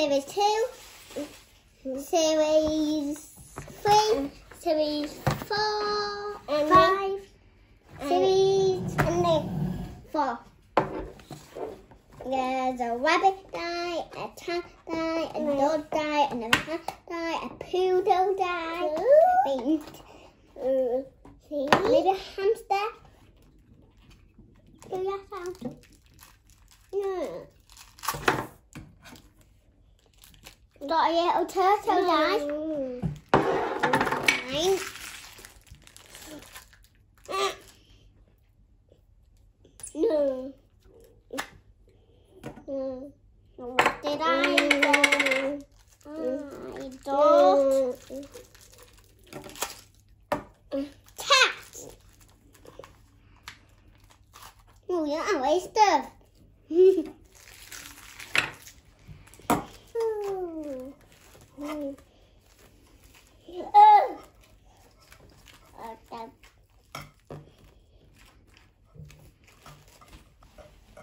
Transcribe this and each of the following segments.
series two, series three, series four, And five, and- series And then four. There's a rabbit die, a cat die, a dog die, another cat die, a poodle die, think uh, see? maybe a hamster. Do that sound? No. Got a little turtle die. No. Nine. No. No. What did I Mm. I don't. Cat. Oh, you're not a waster.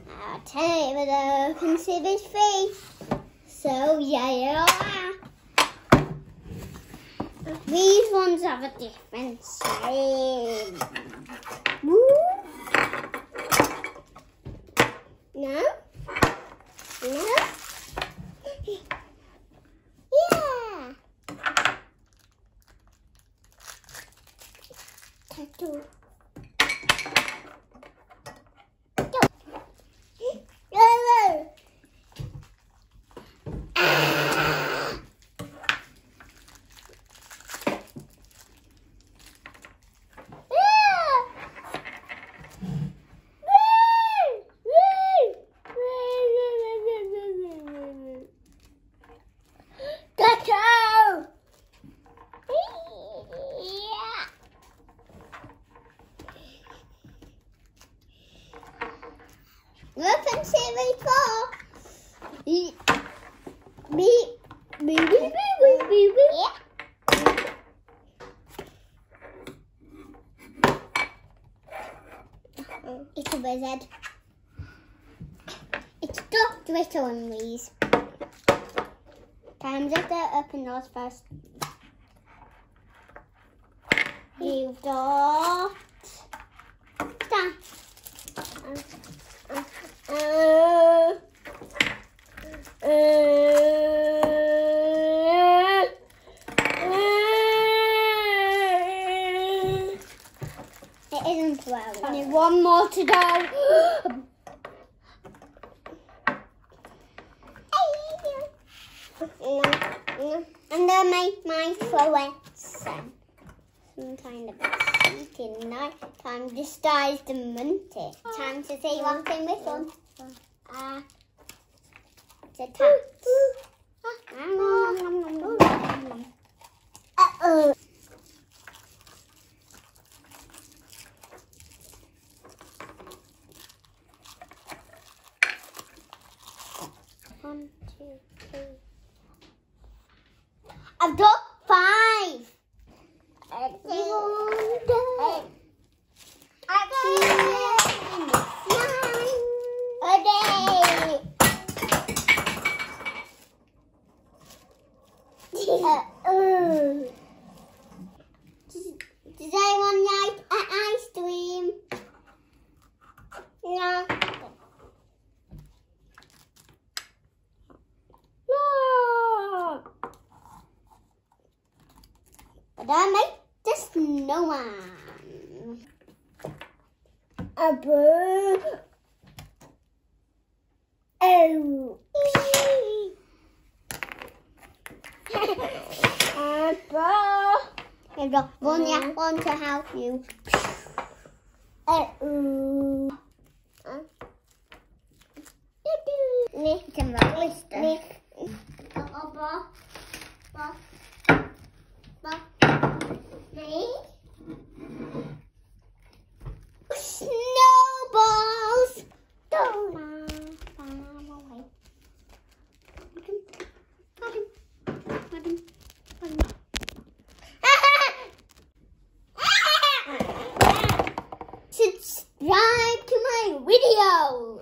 I'll tell you what I can see his face. So yeah, yeah. These ones have a different shape. Woo. No? No? Yeah. Tattoo. Series four. Beep. Beep. Beep, beep, beep, beep, beep, beep. It's a wizard. It's Dr. Ritter on these. Time's up there, open those first. You've got... Stop. Uh, uh, It isn't twelve. Only one more to go. no, no. And then my my fluorescent. Some kind of seating night time disguised and munty. Time to say one thing with one. Uh, it's a One, two, three. I've got five. Okay. Uh. Does anyone like an ice cream? No. But I make the snowman. A bird. Oh. A bird. Here go. One, yeah, mm-hmm. one to help you. To